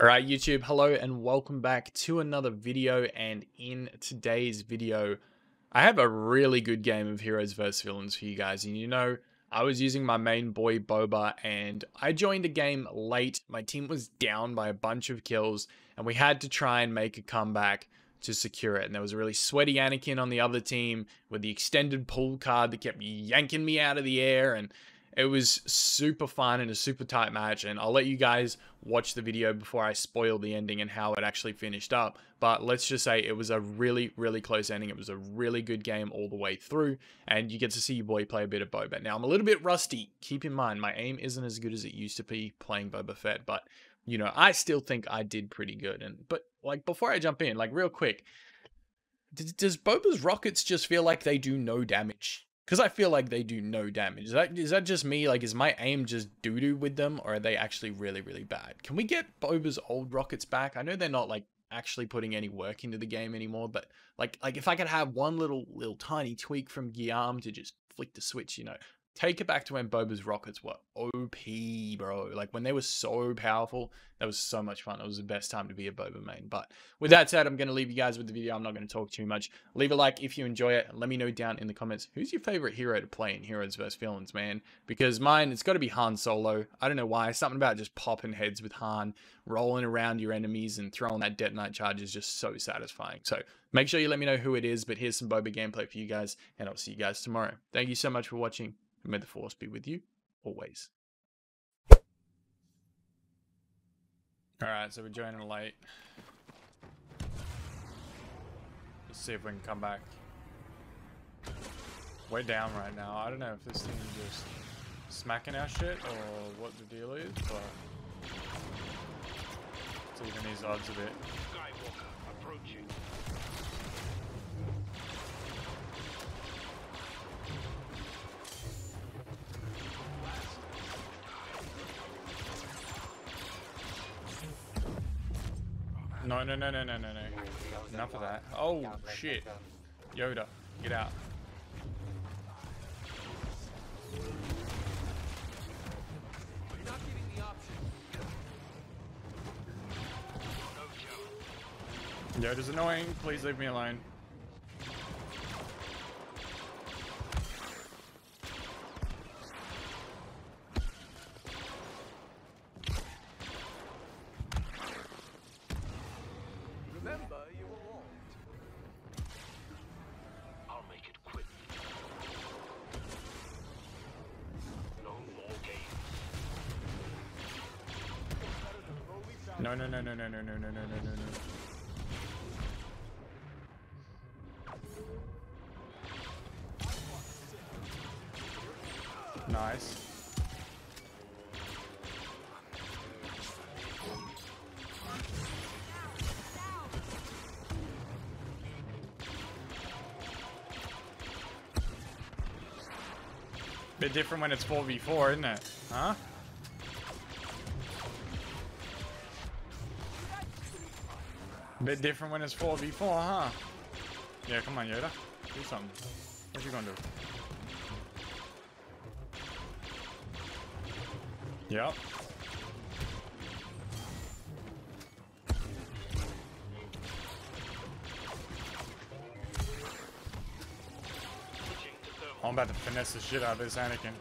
Alright YouTube, hello and welcome back to another video and in today's video I have a really good game of Heroes vs Villains for you guys and you know I was using my main boy Boba and I joined a game late, my team was down by a bunch of kills and we had to try and make a comeback to secure it and there was a really sweaty Anakin on the other team with the extended pull card that kept yanking me out of the air and it was super fun and a super tight match, and I'll let you guys watch the video before I spoil the ending and how it actually finished up. But let's just say it was a really, really close ending. It was a really good game all the way through, and you get to see your boy play a bit of Boba. Now, I'm a little bit rusty. Keep in mind, my aim isn't as good as it used to be playing Boba Fett, but, you know, I still think I did pretty good. And But, like, before I jump in, like, real quick, does Boba's rockets just feel like they do no damage? Because I feel like they do no damage. Is that is that just me? Like, is my aim just doo doo with them, or are they actually really really bad? Can we get Boba's old rockets back? I know they're not like actually putting any work into the game anymore, but like like if I could have one little little tiny tweak from Guillaume to just flick the switch, you know, take it back to when Boba's rockets were OP, bro. Like when they were so powerful, that was so much fun. It was the best time to be a Boba main. But with that said, I'm going to leave you guys with the video. I'm not going to talk too much. Leave a like if you enjoy it. Let me know down in the comments who's your favorite hero to play in Heroes vs. Villains, man. Because mine, it's got to be Han Solo. I don't know why. Something about just popping heads with Han, rolling around your enemies and throwing that detonite charge is just so satisfying. So make sure you let me know who it is. But here's some Boba gameplay for you guys, and I'll see you guys tomorrow. Thank you so much for watching. May the force be with you always. Alright, so we're joining late. Let's see if we can come back. We're down right now. I don't know if this thing just smacking our shit or what the deal is, but it's even these odds a bit. Skywalker approaching. No, no, no, no, no, no, no. Enough of that. Oh, shit. Yoda, get out. Yoda's annoying. Please leave me alone. No, no, no, no, no, no, no, no, no, no, no, no. Nice. Different when it's 4v4, isn't it? Huh? Bit different when it's 4v4, huh? Yeah, come on, Yoda. Do something. What you gonna do? Yep. I'm about to finesse the shit out of this Anakin.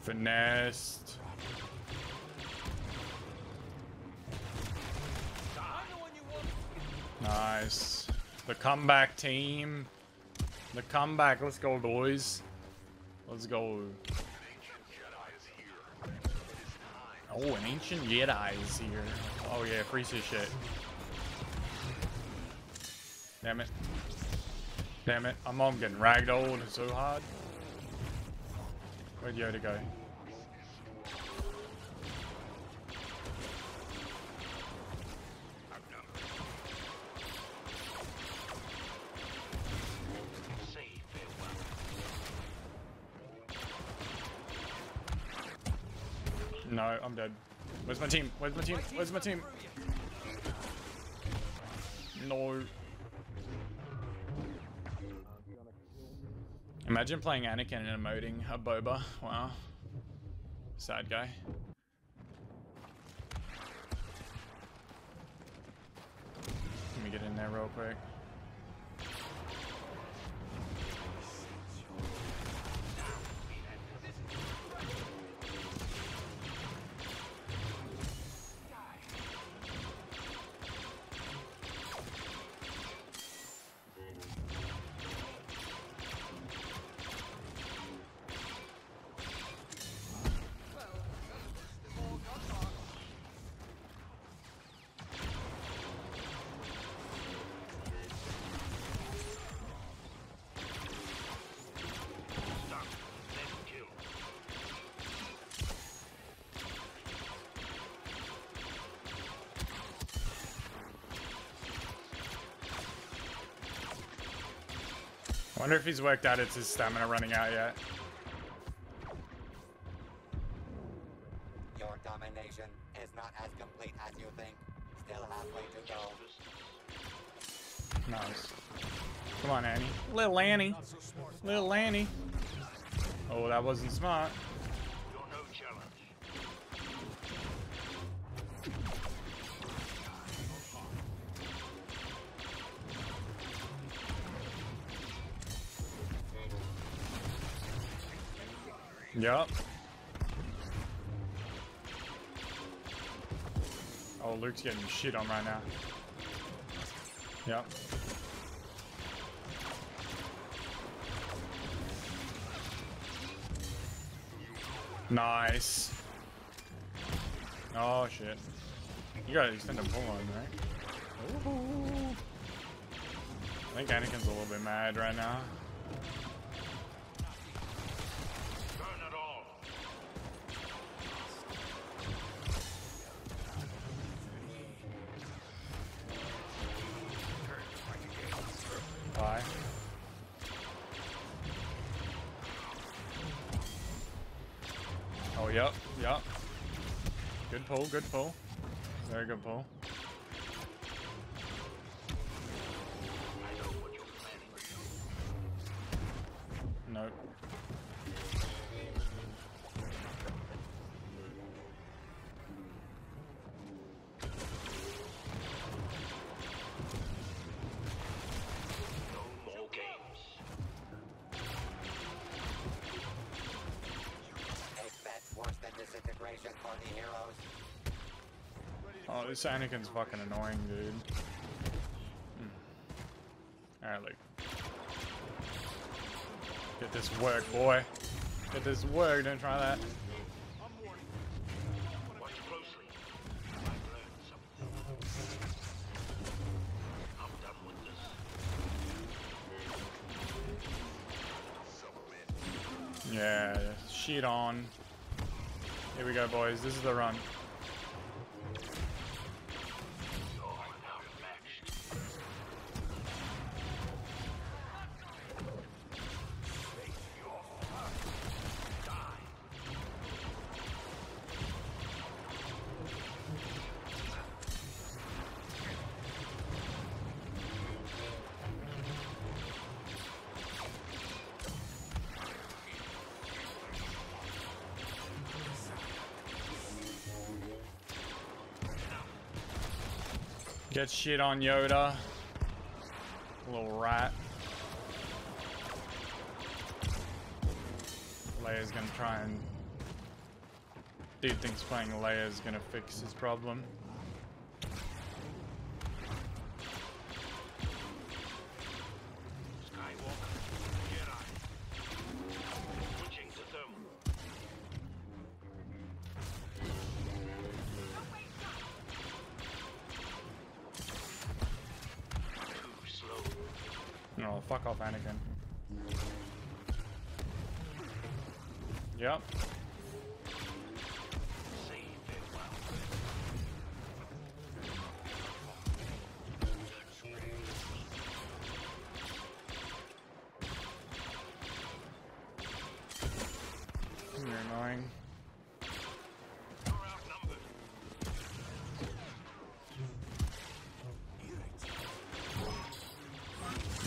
Finessed. Nice. The comeback team. The comeback. Let's go, boys. Let's go. Oh, an ancient Jedi is here. Oh yeah, freeze his shit. Damn it. Damn it. I'm on getting ragdolled so hard. Where'd Yoda go? No, I'm dead. Where's my team? Where's my team? Where's my team? No. Imagine playing Anakin and emoting a Boba. Wow. Sad guy. Let me get in there real quick. Wonder if he's worked out it's his stamina running out yet. Your domination is not as complete as you think. Still halfway to go. Nice. Come on, Annie. Little Annie. Little Annie. Oh, that wasn't smart. Yup. Oh, Luke's getting shit on right now. Yep. Nice. Oh shit. You gotta extend a pull on, right? Ooh. I think Anakin's a little bit mad right now. Yep, yep. Good pull, good pull. Very good pull. Oh, this Anakin's fucking annoying, dude. Hmm. Alright, Luke. Get this work, boy. Get this work, don't try that. Yeah, shit on. Here we go, boys. This is the run. Get shit on Yoda. Little rat. Leia's gonna try and. Dude thinks playing Leia's gonna fix his problem. Fuck off, Anakin. Yep.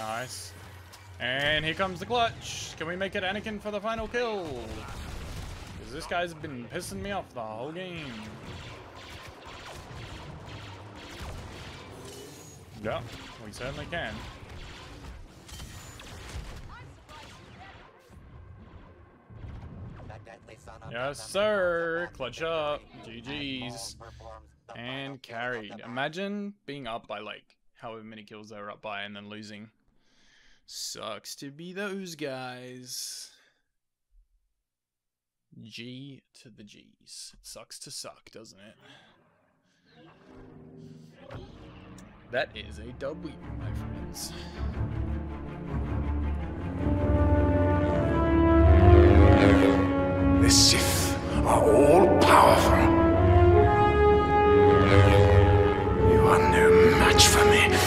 Nice. And here comes the clutch. Can we make it Anakin for the final kill? Because this guy's been pissing me off the whole game. Yeah, we certainly can. Yes, sir. Clutch up. GG's. And carried. Imagine being up by like however many kills they were up by and then losing. Sucks to be those guys. G to the G's. Sucks to suck, doesn't it? That is a W, my friends. The Sith are all powerful. You are no match for me.